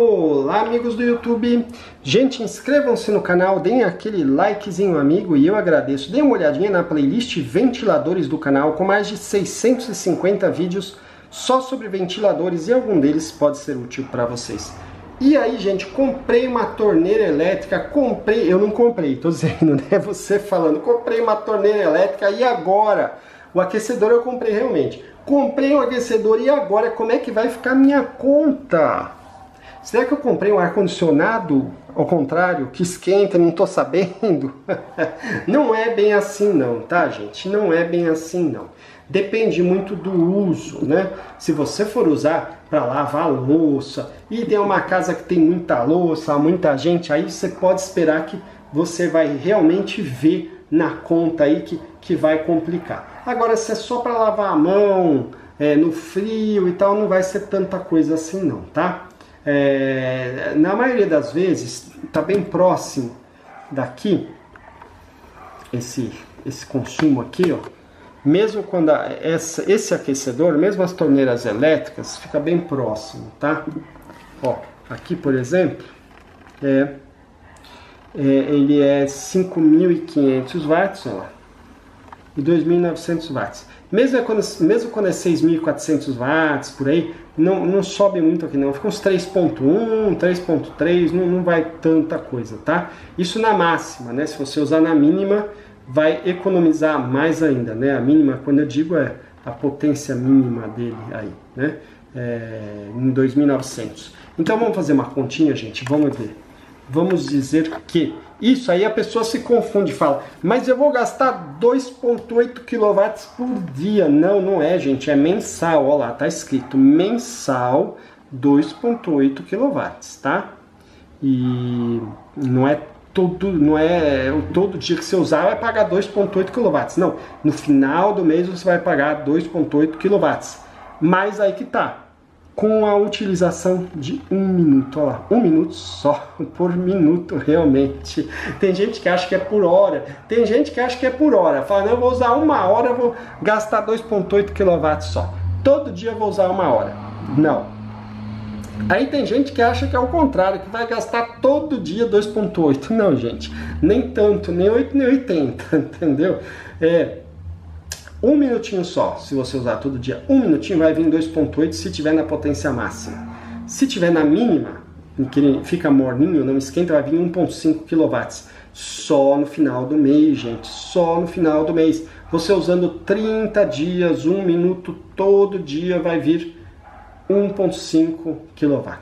Olá amigos do YouTube, gente inscrevam-se no canal, deem aquele likezinho amigo e eu agradeço. Deem uma olhadinha na playlist ventiladores do canal com mais de 650 vídeos só sobre ventiladores e algum deles pode ser útil para vocês. E aí gente, comprei uma torneira elétrica, comprei, eu não comprei, tô dizendo, né, você falando, comprei uma torneira elétrica e agora? O aquecedor eu comprei realmente. Comprei um aquecedor e agora como é que vai ficar minha conta? Será que eu comprei um ar-condicionado ao contrário, que esquenta, não estou sabendo? não é bem assim não, tá gente? Não é bem assim não. Depende muito do uso, né? Se você for usar para lavar louça e tem uma casa que tem muita louça, muita gente, aí você pode esperar que você vai realmente ver na conta aí que, que vai complicar. Agora, se é só para lavar a mão, é, no frio e tal, não vai ser tanta coisa assim não, tá? É, na maioria das vezes está bem próximo daqui esse esse consumo aqui, ó. Mesmo quando a, essa, esse aquecedor, mesmo as torneiras elétricas, fica bem próximo, tá? Ó, aqui por exemplo, é, é ele é 5.500 watts, ó, e 2.900 watts. Mesmo quando, mesmo quando é 6.400 watts, por aí, não, não sobe muito aqui não. Fica uns 3.1, 3.3, não, não vai tanta coisa, tá? Isso na máxima, né? Se você usar na mínima, vai economizar mais ainda, né? A mínima, quando eu digo, é a potência mínima dele aí, né? É, em 2.900. Então vamos fazer uma continha, gente, vamos ver. Vamos dizer que isso aí a pessoa se confunde e fala, mas eu vou gastar 2,8 kW por dia. Não, não é, gente, é mensal. Olha lá, tá escrito mensal 2,8 kW, tá? E não é todo, não é todo dia que você usar vai pagar 2,8 kW. Não, no final do mês você vai pagar 2,8 kW. Mas aí que tá com a utilização de um minuto, olha lá, um minuto só por minuto realmente. Tem gente que acha que é por hora, tem gente que acha que é por hora. Fala, não, eu vou usar uma hora, vou gastar 2,8 kW só. Todo dia eu vou usar uma hora. Não. Aí tem gente que acha que é o contrário, que vai gastar todo dia 2,8. Não, gente, nem tanto, nem 8, nem 80, entendeu? É, um minutinho só, se você usar todo dia, um minutinho vai vir 2.8 se tiver na potência máxima. Se tiver na mínima, que ele fica morninho, não esquenta, vai vir 1.5 kW. Só no final do mês, gente, só no final do mês. Você usando 30 dias, um minuto todo dia vai vir 1.5 kW.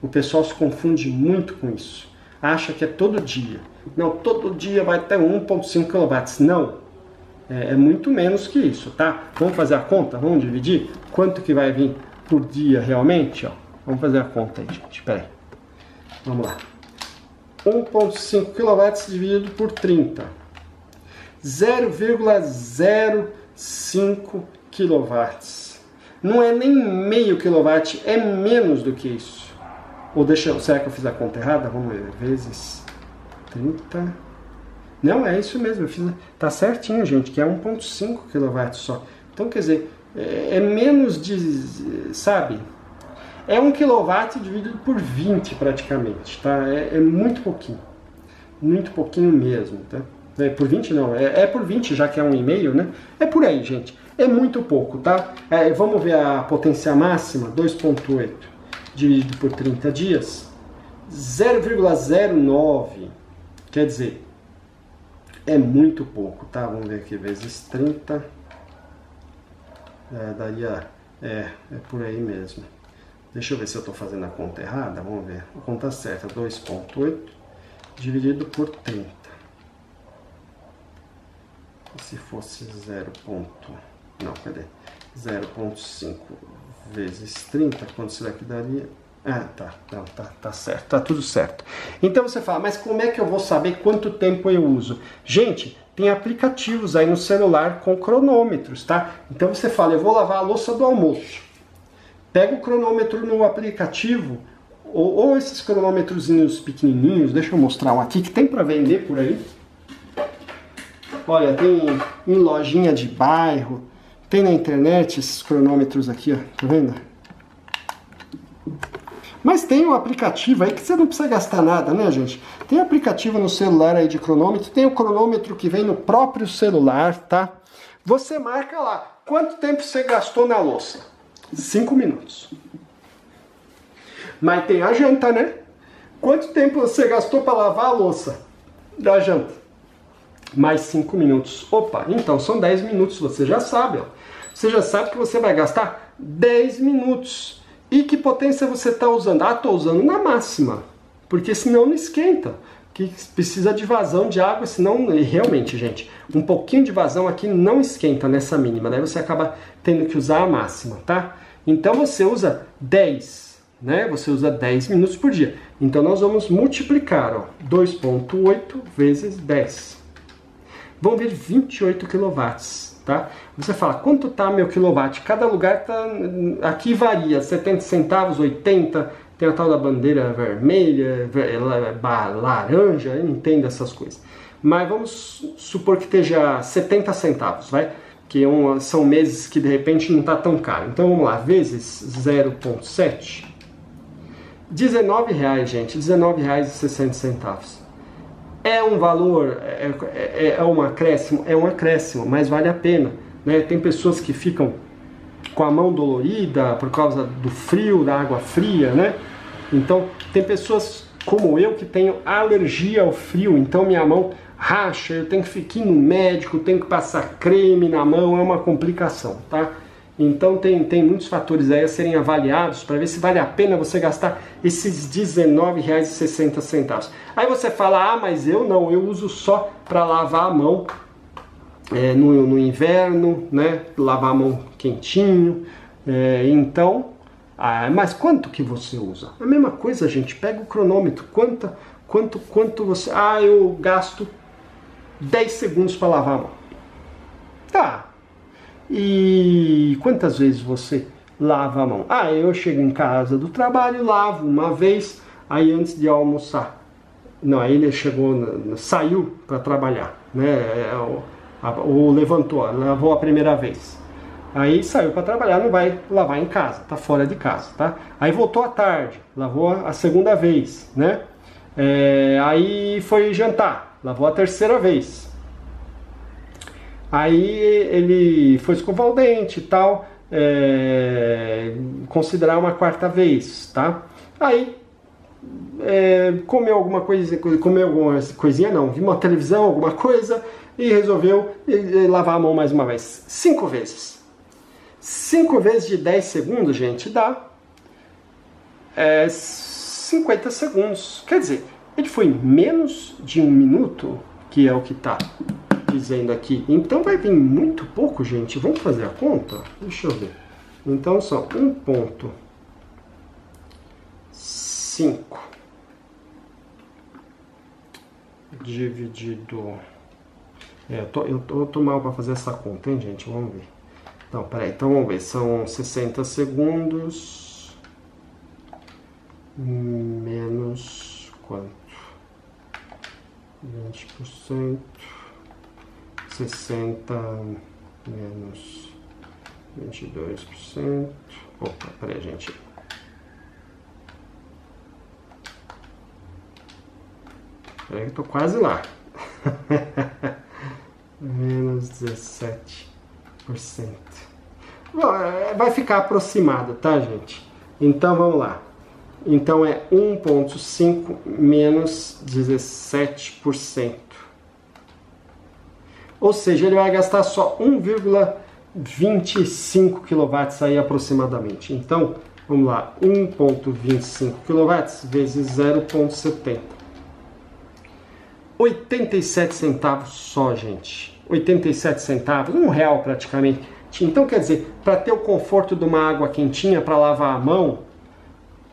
O pessoal se confunde muito com isso. Acha que é todo dia. Não, todo dia vai ter 1.5 kW. Não, é, é, muito menos que isso, tá? Vamos fazer a conta? Vamos dividir? Quanto que vai vir por dia realmente? Ó? Vamos fazer a conta aí, gente. Espera aí. Vamos lá. 1.5 kW dividido por 30. 0,05 kW. Não é nem meio quilowatt, é menos do que isso. Ou deixa, será que eu fiz a conta errada? Vamos ver. Vezes 30 não, é isso mesmo, eu fiz, tá certinho, gente, que é 1.5 kW só. Então, quer dizer, é, é menos de, sabe? É 1 kW dividido por 20 praticamente, tá? É, é muito pouquinho, muito pouquinho mesmo, tá? É por 20 não, é, é por 20 já que é 1,5, né? É por aí, gente. É muito pouco, tá? É, vamos ver a potência máxima, 2.8 dividido por 30 dias, 0,09, quer dizer, é muito pouco, tá? Vamos ver aqui, vezes 30, é, daria, é, é por aí mesmo. Deixa eu ver se eu estou fazendo a conta errada, vamos ver. A conta certa, 2.8 dividido por 30. Se fosse 0. Não, cadê? 0.5 vezes 30, quanto será que daria? Ah, tá, não, tá, tá certo, tá tudo certo. Então você fala, mas como é que eu vou saber quanto tempo eu uso? Gente, tem aplicativos aí no celular com cronômetros, tá? Então você fala, eu vou lavar a louça do almoço. Pega o cronômetro no aplicativo, ou, ou esses cronômetrozinhos pequenininhos, deixa eu mostrar um aqui que tem para vender por aí. Olha, tem em lojinha de bairro, tem na internet esses cronômetros aqui, ó, tá vendo? Mas tem um aplicativo aí que você não precisa gastar nada, né, gente? Tem aplicativo no celular aí de cronômetro, tem o cronômetro que vem no próprio celular, tá? Você marca lá quanto tempo você gastou na louça. Cinco minutos. Mas tem a janta, né? Quanto tempo você gastou para lavar a louça da janta? Mais cinco minutos. Opa, então são 10 minutos, você já sabe. Ó. Você já sabe que você vai gastar 10 minutos. E que potência você está usando? Ah, estou usando na máxima, porque senão não esquenta. Que precisa de vazão de água, senão realmente, gente, um pouquinho de vazão aqui não esquenta nessa mínima, daí você acaba tendo que usar a máxima, tá? Então você usa 10, né? Você usa 10 minutos por dia. Então nós vamos multiplicar, ó, 2.8 vezes 10. Vão vir 28 kW tá? Você fala, quanto tá meu quilowatt? Cada lugar tá, aqui varia, 70 centavos, 80, tem a tal da bandeira vermelha, laranja, eu não entendo essas coisas. Mas vamos supor que esteja 70 centavos, vai? Que é são meses que de repente não está tão caro. Então vamos lá, vezes 0,7. 19 reais, gente, 19 reais e 60 centavos. É um valor, é, é, é um acréscimo? É um acréscimo, mas vale a pena. Né? Tem pessoas que ficam com a mão dolorida por causa do frio, da água fria, né? Então, tem pessoas como eu que tenho alergia ao frio, então minha mão racha, eu tenho que ficar no médico, tenho que passar creme na mão, é uma complicação, tá? Então tem, tem muitos fatores aí a serem avaliados para ver se vale a pena você gastar esses R$19,60. Aí você fala, ah, mas eu não, eu uso só para lavar a mão é, no, no, inverno, né? Lavar a mão quentinho. É, então, ah, mas quanto que você usa? A mesma coisa, gente. Pega o cronômetro. Quanto, quanto, quanto você? Ah, eu gasto 10 segundos para lavar a mão. Tá, e quantas vezes você lava a mão? Ah, eu chego em casa do trabalho, lavo uma vez, aí antes de almoçar. Não, aí ele chegou, saiu para trabalhar, né? Ou, é, ou levantou, lavou a primeira vez. Aí saiu para trabalhar, não vai lavar em casa, tá fora de casa, tá? Aí voltou à tarde, lavou a segunda vez, né? É, aí foi jantar, lavou a terceira vez. Aí ele foi escovar o dente e tal, é, considerar uma quarta vez, tá? Aí é, comeu alguma coisa, comeu alguma coisinha não, viu uma televisão, alguma coisa e resolveu lavar a mão mais uma vez, cinco vezes. Cinco vezes de 10 segundos, gente, dá é, 50 segundos. Quer dizer, ele foi menos de um minuto, que é o que está dizendo aqui. Então vai vir muito pouco, gente. Vamos fazer a conta? Deixa eu ver. Então são 1.5 dividido... É, eu tô, eu tô, eu tô mal para fazer essa conta, hein, gente? Vamos ver. Então, peraí. Então vamos ver. São 60 segundos menos quanto? 20%. 60 menos 22%. Opa, peraí, gente. Peraí, eu tô quase lá. menos 17%. Bom, é, vai ficar aproximado, tá, gente? Então vamos lá. Então é 1,5 menos 17%. Ou seja, ele vai gastar só 1,25 kW aí aproximadamente. Então, vamos lá, 1,25 kW vezes 0,70. 87 centavos só, gente. 87 centavos, um real praticamente. Então, quer dizer, para ter o conforto de uma água quentinha para lavar a mão,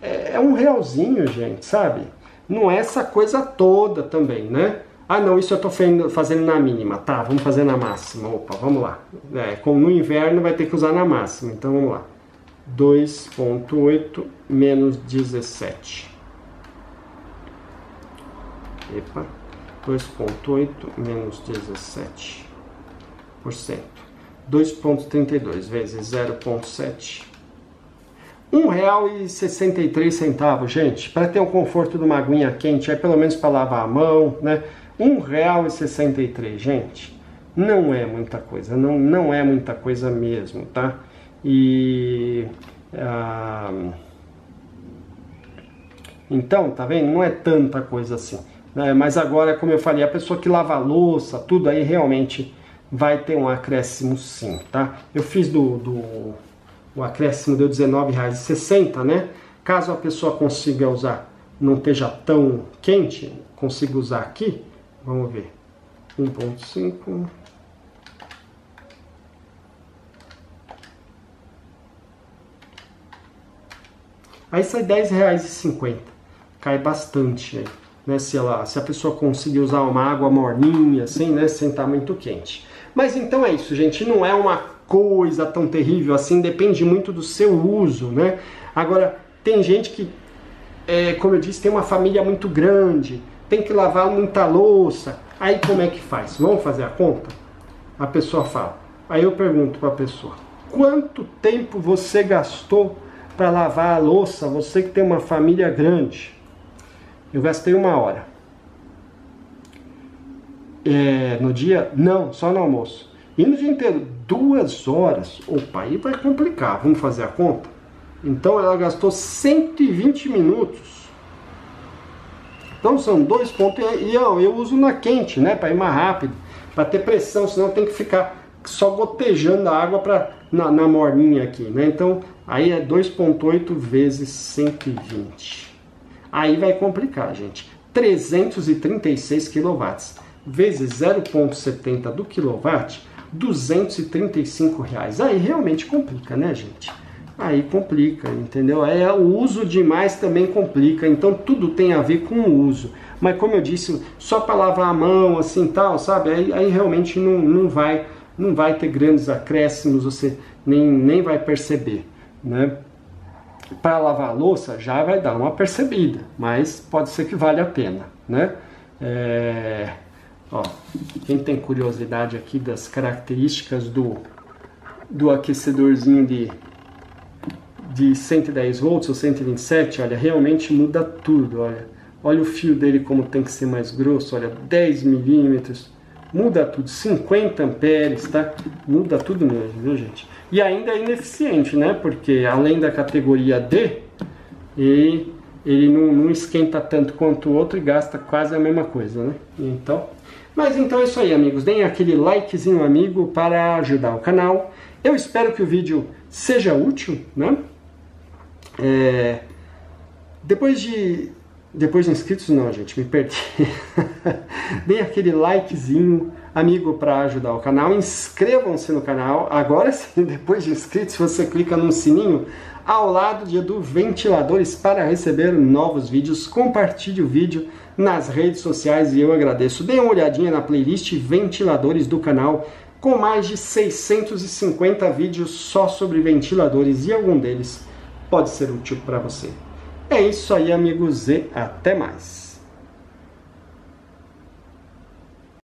é, é um realzinho, gente, sabe? Não é essa coisa toda também, né? Ah, não, isso eu estou fazendo na mínima. Tá, vamos fazer na máxima. Opa, vamos lá. É, como no inverno vai ter que usar na máxima. Então vamos lá. 2.8 menos 17. Epa. 2.8 menos 17 por cento. 2.32 vezes 0.7. R$1,63, gente, para ter o conforto de uma aguinha quente, é pelo menos para lavar a mão, né? R$1,63, gente. Não é muita coisa, não, não é muita coisa mesmo, tá? E... Ah, então, tá vendo? Não é tanta coisa assim. Né? Mas agora, como eu falei, a pessoa que lava a louça, tudo aí realmente vai ter um acréscimo sim, tá? Eu fiz do, do o acréscimo deu R$19,60, né? Caso a pessoa consiga usar, não esteja tão quente, consiga usar aqui, vamos ver, 1.5... Aí sai R$10,50, cai bastante aí, né? Se, se a pessoa conseguir usar uma água morninha, assim, né? Sem estar muito quente. Mas então é isso, gente, não é uma coisa tão terrível assim, depende muito do seu uso, né? Agora, tem gente que, é, como eu disse, tem uma família muito grande, tem que lavar muita louça, aí como é que faz? Vamos fazer a conta? A pessoa fala. Aí eu pergunto para a pessoa: quanto tempo você gastou para lavar a louça? Você que tem uma família grande. Eu gastei uma hora. É, no dia? Não, só no almoço. E no dia inteiro, duas horas. Opa, aí vai complicar. Vamos fazer a conta? Então ela gastou 120 minutos. Então são dois pontos. E eu, eu uso na quente, né? Para ir mais rápido. Para ter pressão, senão tem que ficar só gotejando a água pra, na, na morninha aqui, né? Então aí é 2,8 vezes 120. Aí vai complicar, gente. 336 kW vezes 0,70 do quilowatt 235 reais. Aí realmente complica, né, gente? Aí complica, entendeu? É, o uso demais também complica, então tudo tem a ver com o uso. Mas como eu disse, só para lavar a mão, assim tal, sabe? Aí, aí realmente não, não, vai, não vai ter grandes acréscimos, você nem, nem vai perceber, né? Para lavar a louça já vai dar uma percebida, mas pode ser que vale a pena, né? É... Ó, quem tem curiosidade aqui das características do, do aquecedorzinho de, de 110 volts ou 127, olha, realmente muda tudo, olha. Olha o fio dele como tem que ser mais grosso, olha, 10 milímetros, muda tudo, 50 amperes, tá? Muda tudo mesmo, viu gente? E ainda é ineficiente, né? Porque além da categoria D, ele, ele não, não esquenta tanto quanto o outro e gasta quase a mesma coisa, né? Então, mas então é isso aí, amigos. Deem aquele likezinho amigo para ajudar o canal. Eu espero que o vídeo seja útil, né? É... Depois de... Depois de inscritos, não, gente, me perdi. Deem aquele likezinho, amigo, para ajudar o canal. Inscrevam-se no canal. Agora sim, depois de inscritos, você clica no sininho ao lado do ventiladores para receber novos vídeos. Compartilhe o vídeo nas redes sociais e eu agradeço. Dê uma olhadinha na playlist Ventiladores do canal, com mais de 650 vídeos só sobre ventiladores e algum deles pode ser útil para você. É isso aí, amigos, e até mais.